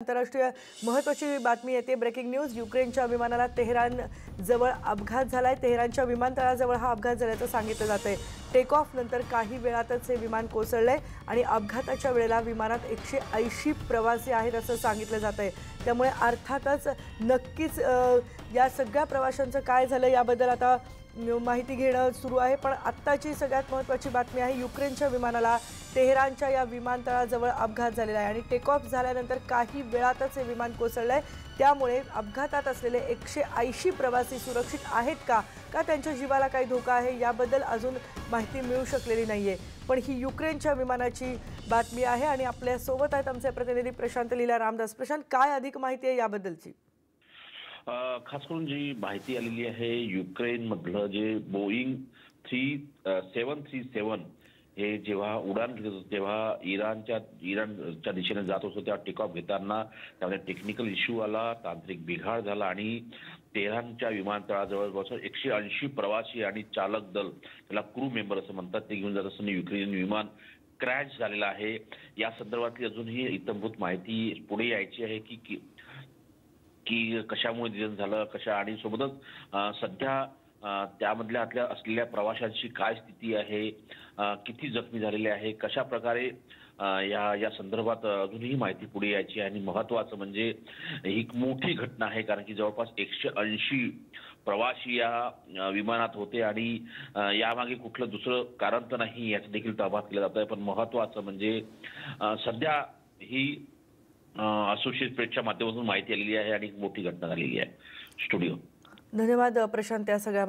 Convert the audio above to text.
आंतरराष्ट्रीय महत्वाची बातमी येते. ब्रेकिंग न्यूज युक्रेनच्या विमानाला तेहरान जवळ अपघात झालाय. तेहरानच्या विमानतळाजवळ हा अपघात झाल्याचं सांगितलं जात आहे टेक ऑफ नंतर काही वेळातच हे विमान कोसळलंय आणि अपघाताच्या वेळेला विमानात एकशे ऐंशी प्रवासी आहेत असं सांगितलं जात आहे त्यामुळे अर्थातच नक्कीच या सगळ्या प्रवाशांचं काय झालं याबद्दल आता माहिती घेणं सुरू आहे पण आत्ताची सगळ्यात महत्त्वाची बातमी आहे युक्रेनच्या विमानाला. तेहरानच्या या विमानतळाजवळ अपघात झालेला आहे आणि टेक ऑफ झाल्यानंतर काही वेळातच हे विमान कोसळलं आहे त्यामुळे अपघातात असलेले एकशे ऐंशी प्रवासी सुरक्षित आहेत का? का त्यांच्या जीवाला काही धोका आहे? याबद्दल अजून माहिती मिळू शकलेली नाही आहे पण ही युक्रेनच्या विमानाची बातमी आहे आणि आपल्यासोबत आहेत आमचे प्रतिनिधी प्रशांत लीला रामदास. प्रशांत काय अधिक माहिती आहे याबद्दलची? खास करून जी माहिती आलेली आहे युक्रेन मधलं जे Boeing three seven three seven हे जेव्हा उडान घेत होतं तेव्हा इराणच्या इराणच्या दिशेने जात होतं तेव्हा टेकऑफ घेताना त्यामध्ये टेक्निकल इश्यू आला तांत्रिक बिघाड झाला आणि तेहरानच्या विमानतळाजवळ बसून एकशे ऐंशी प्रवासी आणि चालक दल त्याला क्रू मेंबर असं म्हणतात ते घेऊन जात असताना युक्रेन विमान क्रॅश झालेलं आहे. या संदर्भातली अजूनही इतंभूत माहिती पुढे यायची आहे की की कशामुळे निधन झालं कशा आणि सोबतच सध्या त्यामधल्या आतल्या असलेल्या प्रवाशांची काय स्थिती आहे किती जखमी झालेले आहे कशा प्रकारे या या संदर्भात अजूनही माहिती पुढे यायची आणि महत्वाचं म्हणजे ही एक मोठी घटना आहे कारण की जवळपास एकशे ऐंशी प्रवासी या विमानात होते आणि यामागे कुठलं दुसरं कारण तर नाही याचा देखील तपास केला जात आहे पण महत्वाचं म्हणजे सध्या ही असोसिएट प्रेसच्या माध्यमातून माहिती आलेली आहे आणि मोठी घटना झालेली आहे. स्टुडिओ धन्यवाद प्रशांत या सगळ्या